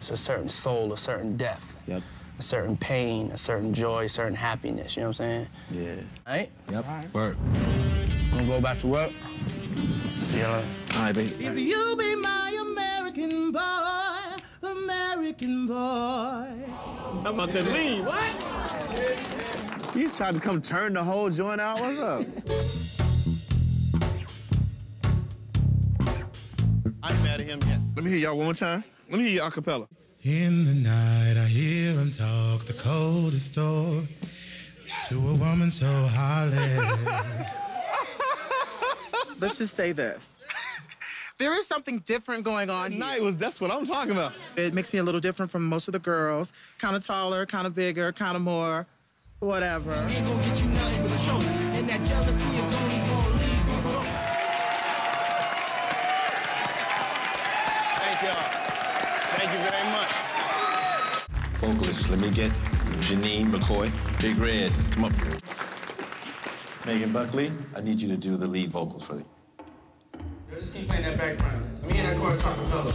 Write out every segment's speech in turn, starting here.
It's a certain soul, a certain depth. Yep. A certain pain, a certain joy, a certain happiness. You know what I'm saying? Yeah. Right? Yep. Work. I'm gonna go back to work. See you later. All right, baby. If you be my American boy, American boy. How about that lead? What? He's trying to come turn the whole joint out. What's up? I ain't mad at him yet. Let me hear y'all one more time. Let me hear you a cappella. In the night, I hear him talk the coldest story to a woman so heartless. Let's just say this. There is something different going on here. Night was that's what I'm talking about. It makes me a little different from most of the girls. Kind of taller, kind of bigger, kind of more, whatever. Thank y'all. Thank very much. Vocalist, let me get Janine McCoy. Big Red, come up. Megan Buckley, I need you to do the lead vocals for me. Just keep playing that background. Let me hear that chorus talking fellow.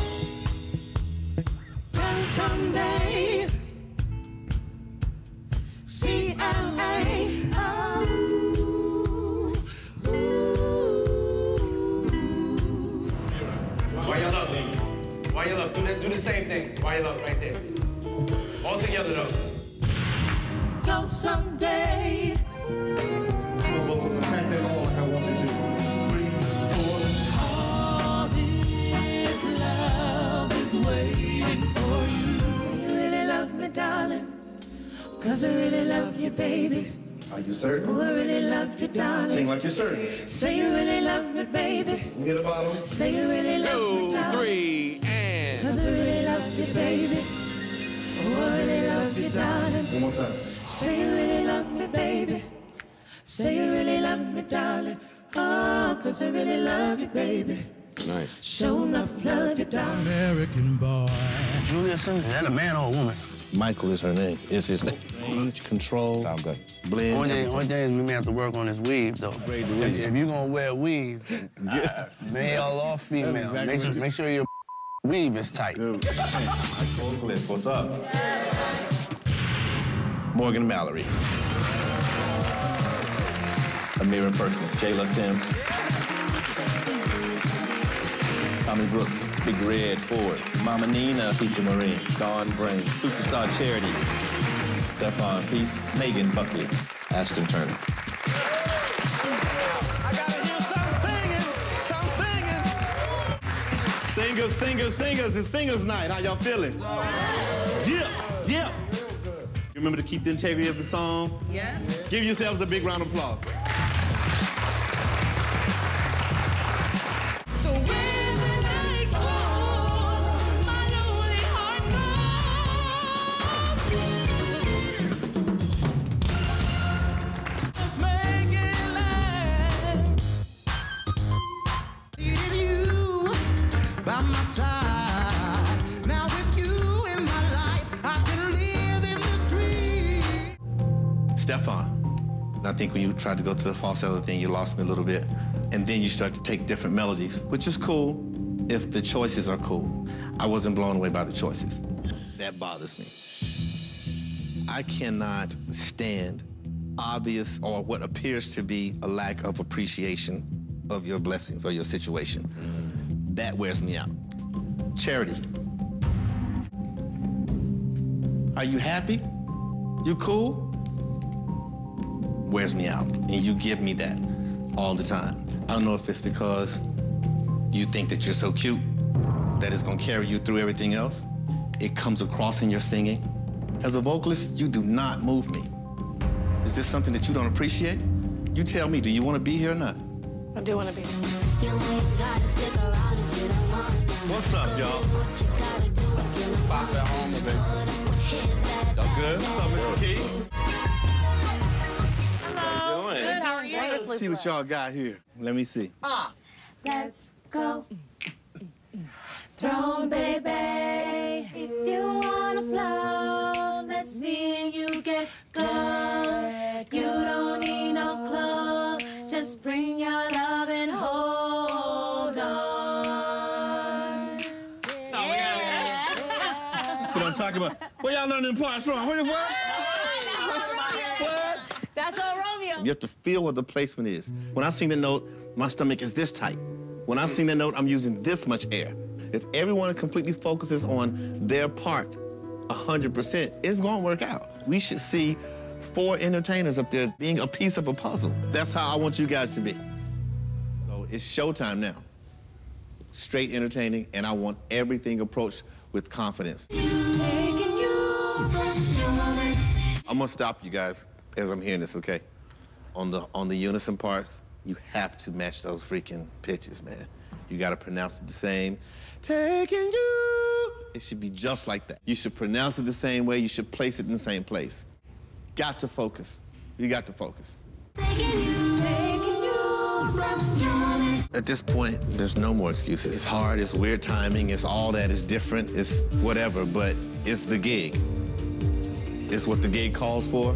Someday, C-L-A, Why? Do that. Do the same thing. Why y'all right there? All together though. go someday. Vocals attack that all like I want you to. All this love is waiting for you. You really love me, darling. Cause I really love you, baby. Are you certain? Oh, I really love you, darling. like you're certain. Say you really love me, baby. You hear the bottom? Say you really love me, darling. three, and. Cause I really love you, baby. Oh, I really love you, darling. One more time. Say you really love me, baby. Say you really love me, darling. Oh, cause I really love you, baby. Nice. Show enough love you, darling. American boy. Julia Simmons, is that a man or a woman? Michael is her name. Is his name. Control. Sound good. Blend. Only thing, only thing is we may have to work on this weave though. Upgrade the If, if you're gonna wear a weave, male or female, exactly make, sure, you- make sure your weave is tight. Vocalist, what's up? Morgan Mallory. Amira Perkins. Jayla Sims. Tommy Brooks. Big Red Ford. Mama Nina. Teacher Marie. Dawn Brain. Superstar Charity. Stefan Peace. Megan Buckley. Ashton Turner. Singers, singers, singers. It's singers night. How y'all feeling? Yeah, yeah. Remember to keep the integrity of the song? Yes. Give yourselves a big round of applause. Stefan. And I think when you tried to go to the falsetto thing, you lost me a little bit. And then you start to take different melodies, which is cool if the choices are cool. I wasn't blown away by the choices. That bothers me. I cannot stand obvious or what appears to be a lack of appreciation of your blessings or your situation. That wears me out. Charity. Are you happy? You cool? Wears me out. And you give me that all the time. I don't know if it's because you think that you're so cute that it's gonna carry you through everything else. It comes across in your singing. As a vocalist, you do not move me. Is this something that you don't appreciate? You tell me, do you wanna be here or not? I do want to be. What's up, y'all? Pop that home, baby. Y'all good? What's up, Mr. Key? Let's see what y'all got here. Let me see. Ah. Let's go. Throne, baby. If you wanna flow, let's me and you get close. You don't need no clothes. Just bring your love and hold on. That's all we got. what I'm talking about. Where y'all learning parts from? What? what? what? That's on Romeo. You have to feel what the placement is. When I sing the note, my stomach is this tight. When I sing the note, I'm using this much air. If everyone completely focuses on their part 100%, it's gonna work out. We should see four entertainers up there being a piece of a puzzle. That's how I want you guys to be. So it's showtime now. Straight entertaining, and I want everything approached with confidence. You from your. I'm gonna stop you guys as I'm hearing this, okay? On the on the unison parts, you have to match those freaking pitches, man. You gotta pronounce it the same. Taking you. It should be just like that. You should pronounce it the same way. You should place it in the same place. Got to focus. You got to focus. Taking you, taking you from your. At this point, there's no more excuses. It's hard, it's weird timing, it's all that, it's different, it's whatever, but it's the gig. It's what the gig calls for.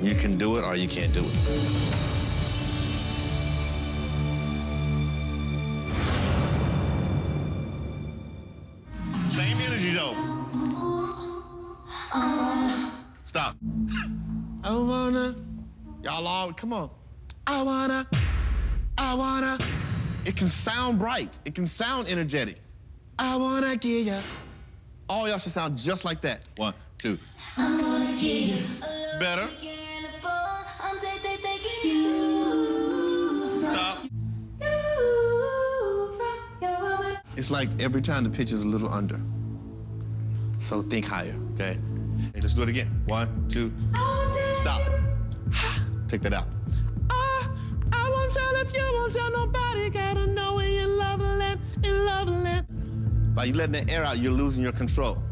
You can do it or you can't do it. Same energy though. Stop. I wanna. Y'all all, come on. I wanna. I wanna. It can sound bright. It can sound energetic. I wanna get ya. All y'all should sound just like that. One, two. Better. It's like every time the pitch is a little under. So think higher, okay? Hey, let's do it again. One, two. I won't tell Stop. you. Take that out. Ah, I won't tell if you won't tell nobody. Gotta know when you're in love land, in love land. By you letting the air out, you're losing your control.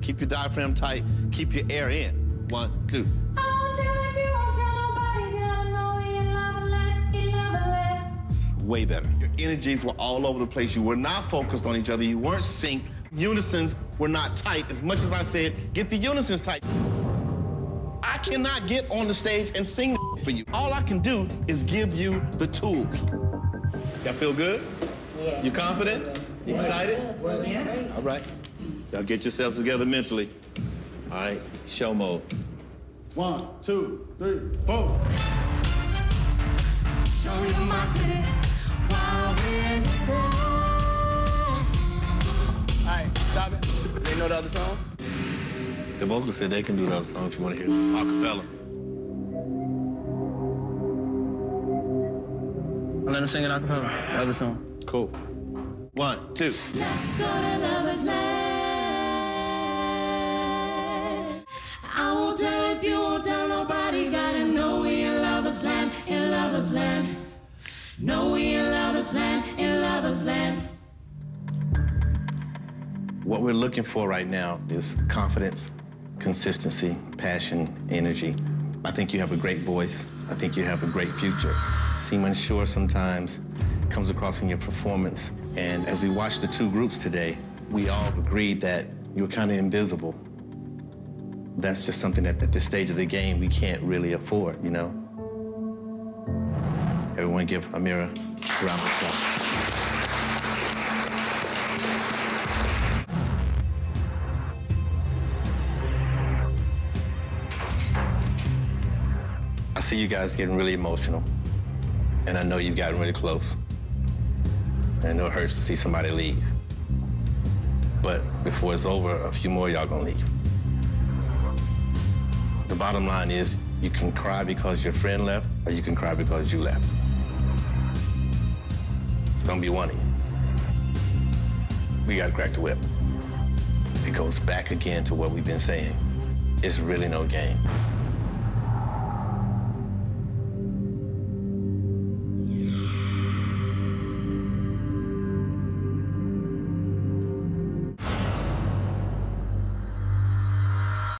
Keep your diaphragm tight. Keep your air in. One, two. I won't tell if you won't tell nobody. Gotta know we in love land, in love land. Way better. Your energies were all over the place. You were not focused on each other. You weren't synced. Unisons were not tight. As much as I said, get the unisons tight. I cannot get on the stage and sing for you. All I can do is give you the tools. Y'all feel good? Yeah. You confident? You excited? All right. Y'all get yourselves together mentally. All right, show mode. One, two, three, four. Show you my city while we're down. All right, stop it. They know the other song? The vocalist said they can do the other song if you want to hear it. Acapella. I'll let them sing it a cappella. The other song. Cool. One, two. Let's go to lovers land. I won't tell if you won't tell nobody. Gotta know we in lovers land, in lovers land. Know What we're looking for right now is confidence, consistency, passion, energy. I think you have a great voice. I think you have a great future. Seem unsure sometimes, comes across in your performance. And as we watch the two groups today, we all agreed that you're kind of invisible. That's just something that at this stage of the game we can't really afford, you know? Everyone give Amira a round of applause. See you guys getting really emotional, and I know you've gotten really close. And I know it hurts to see somebody leave. But before it's over, a few more y'all gonna leave. The bottom line is you can cry because your friend left, or you can cry because you left. It's gonna be one of you. We gotta crack the whip. It goes back again to what we've been saying. It's really no game.